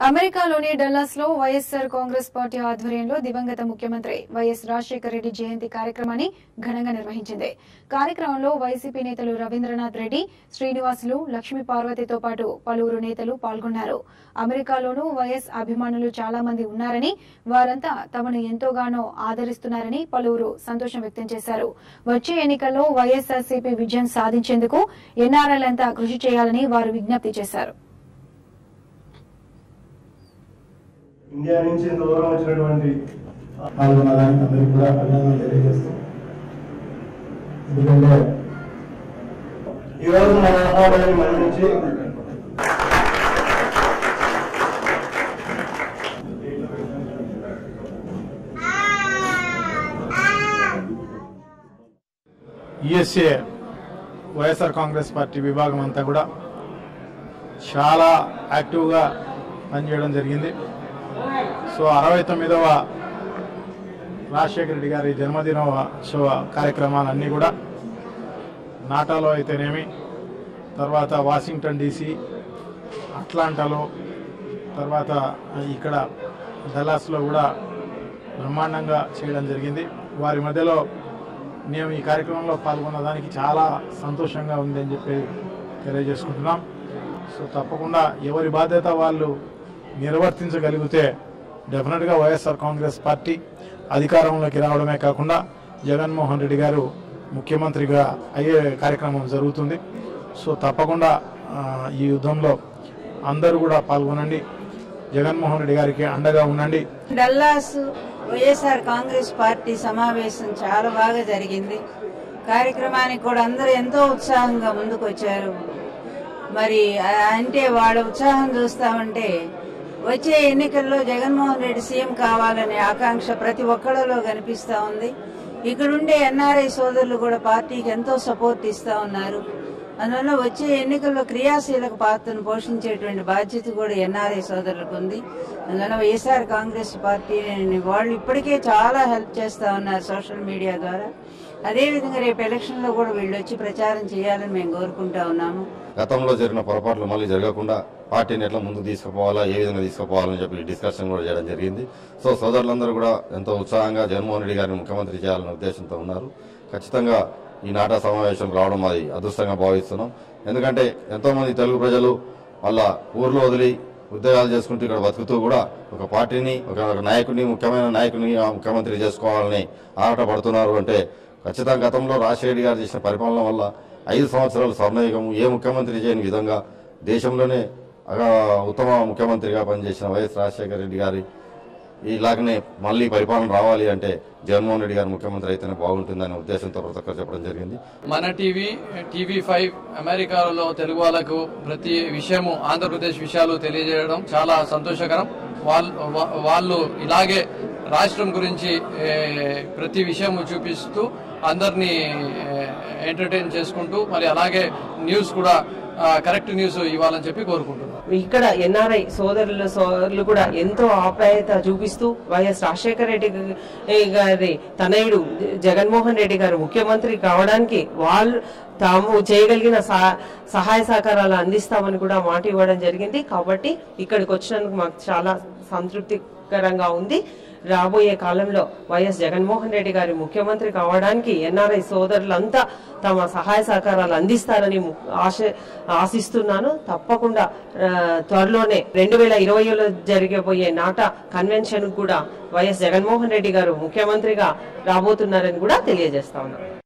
అమెరికాలోని డల్లాస్లో వైఎస్సార్ కాంగ్రెస్ పార్టీ ఆధ్వర్యంలో దివంగత ముఖ్యమంత్రి వైఎస్ రాజశేఖర రెడ్డి జయంతి కార్యక్రమాన్ని ఘనంగా నిర్వహించింది. కార్యక్రమంలో వైసీపీ నేతలు రవీంద్రనాథ్ రెడ్డి శ్రీనివాసులు లక్ష్మీ పార్వతితో పాటు పలువురు నేతలు పాల్గొన్నారు. అమెరికాలోనూ వైఎస్ అభిమానులు చాలా మంది ఉన్నారని వారంతా తమను ఎంతోగానో ఆదరిస్తున్నారని పలువురు సంతోషం వ్యక్తం చేశారు. వచ్చే ఎన్నికల్లో వైఎస్ఆర్సీపీ విజయం సాధించేందుకు ఎన్ఆర్ఎల్ంతా కృషి చేయాలని వారు విజ్ఞప్తి చేశారు. ఇండియా నుంచి ఇంత దూరం వచ్చినటువంటి పాల్గొనాలని దానికి అందరికీ కూడా అభినందనలు తెలియజేస్తూ ఎందుకంటే ఈరోజు మన ఆహ్వానాన్ని మన్నించి ఈఎస్ఏ వైఎస్ఆర్ కాంగ్రెస్ పార్టీ విభాగం అంతా కూడా చాలా యాక్టివ్గా పనిచేయడం జరిగింది. సో అరవై తొమ్మిదవ రాజశేఖర రెడ్డి గారి జన్మదినోత్సవ కార్యక్రమాలన్నీ కూడా నాటాలో అయితేనేమి తర్వాత వాషింగ్టన్ డీసీ అట్లాంటాలో తర్వాత ఇక్కడ డలాస్లో కూడా బ్రహ్మాండంగా చేయడం జరిగింది. వారి మధ్యలో మేము ఈ కార్యక్రమంలో పాల్గొన్న దానికి చాలా సంతోషంగా ఉంది అని చెప్పి తెలియజేసుకుంటున్నాం. సో తప్పకుండా ఎవరి బాధ్యత వాళ్ళు నిర్వర్తించగలిగితే డెఫినెట్గా వైఎస్ఆర్ కాంగ్రెస్ పార్టీ అధికారంలోకి రావడమే కాకుండా జగన్మోహన్ రెడ్డి గారు ముఖ్యమంత్రిగా అయ్యే కార్యక్రమం జరుగుతుంది. సో తప్పకుండా ఈ యుద్ధంలో అందరూ కూడా పాల్గొనండి. జగన్మోహన్ రెడ్డి గారికి అండగా ఉండండి. డల్లాస్ వైఎస్ఆర్ కాంగ్రెస్ పార్టీ సమావేశం చాలా బాగా జరిగింది. కార్యక్రమానికి కూడా అందరూ ఎంతో ఉత్సాహంగా ముందుకు వచ్చారు మరి అంటే వాళ్ళ ఉత్సాహం చూస్తామంటే వచ్చే ఎన్నికల్లో జగన్మోహన్ రెడ్డి సీఎం కావాలనే ఆకాంక్ష ప్రతి ఒక్కళ్ళలో కనిపిస్తూ ఉంది. ఇక్కడుండే ఎన్ఆర్ఐ సోదరులు కూడా పార్టీకి ఎంతో సపోర్ట్ ఇస్తూ ఉన్నారు. అందువల్ల వచ్చే ఎన్నికల్లో క్రియాశీలక పాత్రను పోషించేటువంటి బాధ్యత కూడా ఎన్ఆర్ఐ సోదరులకు ఉంది. అందువల్ల వైఎస్ఆర్ కాంగ్రెస్ పార్టీ వాళ్ళు ఇప్పటికే చాలా హెల్ప్ చేస్తూ ఉన్నారు సోషల్ మీడియా ద్వారా. అదేవిధంగా రేపు ఎలక్షన్లో కూడా వీళ్ళు వచ్చి ప్రచారం చేయాలని మేము కోరుకుంటా ఉన్నాము. గతంలో జరిగిన పొరపాట్లు మళ్ళీ జరగకుండా పార్టీని ఎట్లా ముందుకు తీసుకుపోవాలా ఏ విధంగా తీసుకుపోవాలని చెప్పి డిస్కషన్ కూడా చేయడం జరిగింది. సో సోదరులందరూ కూడా ఎంతో ఉత్సాహంగా జగన్మోహన్ రెడ్డి గారిని ముఖ్యమంత్రి చేయాలనే ఉద్దేశంతో ఉన్నారు. ఖచ్చితంగా ఈ నాటా సమావేశం రావడం అది అదృష్టంగా భావిస్తున్నాం. ఎందుకంటే ఎంతోమంది తెలుగు ప్రజలు వాళ్ళ ఊర్లో వదిలి ఉద్యోగాలు చేసుకుంటూ ఇక్కడ బతుకుతూ కూడా ఒక పార్టీని ఒక నాయకుడిని ముఖ్యమైన నాయకుడిని ముఖ్యమంత్రి చేసుకోవాలని ఆరాటపడుతున్నారు అంటే ఖచ్చితంగా గతంలో రాజశేఖర్ గారు చేసిన పరిపాలన వల్ల ఐదు సంవత్సరాలు స్వర్ణయుగం ఏ ముఖ్యమంత్రి చేయని విధంగా దేశంలోనే ఉత్తమ ముఖ్యమంత్రిగా పనిచేసిన వైఎస్ రాజశేఖర రెడ్డి గారి ఇలాగనే మళ్ళీ పరిపాలన రావాలి అంటే జగన్మోహన్ రెడ్డి గారు ముఖ్యమంత్రి అయితేనే బాగుంటుందనే ఉద్దేశంతో ప్రతి ఒక్కరు చెప్పడం జరిగింది. మన టీవీ టీవీ ఫైవ్ అమెరికాలో తెలుగు వాళ్ళకు ప్రతి విషయము ఆంధ్రప్రదేశ్ విషయాలు తెలియజేయడం చాలా సంతోషకరం. వాళ్ళు వాళ్ళు ఇలాగే రాష్ట్రం గురించి ప్రతి విషయము చూపిస్తూ అందరినీ ఎంటర్టైన్ చేసుకుంటూ మరి అలాగే న్యూస్ కూడా కరెక్ట్ న్యూస్ ఇవ్వాలని చెప్పి కోరుకుంటున్నాను ఇక్కడ ఎన్ఆర్ఐ సోదరులు సోదరులు కూడా ఎంతో ఆప్యాయత చూపిస్తూ వైఎస్ రాజశేఖర రెడ్డి గారి తనయుడు జగన్మోహన్ రెడ్డి గారు ముఖ్యమంత్రి కావడానికి వాళ్ళు తాము చేయగలిగిన సహాయ సహకారాలు అందిస్తామని కూడా మాట ఇవ్వడం జరిగింది. కాబట్టి ఇక్కడికి వచ్చినందుకు మాకు చాలా సంతృప్తికరంగా ఉంది. రాబోయే కాలంలో వైఎస్ జగన్మోహన్ రెడ్డి గారి ముఖ్యమంత్రి కావడానికి ఎన్ఆర్ఐ సోదరులంతా తమ సహాయ సహకారాలు అందిస్తారని ఆశ ఆశిస్తున్నాను. తప్పకుండా త్వరలోనే రెండు వేల ఇరవైలో జరిగబోయే నాట కన్వెన్షన్ కూడా వైఎస్ జగన్మోహన్ రెడ్డి గారు ముఖ్యమంత్రిగా రాబోతున్నారని కూడా తెలియజేస్తా ఉన్నాను.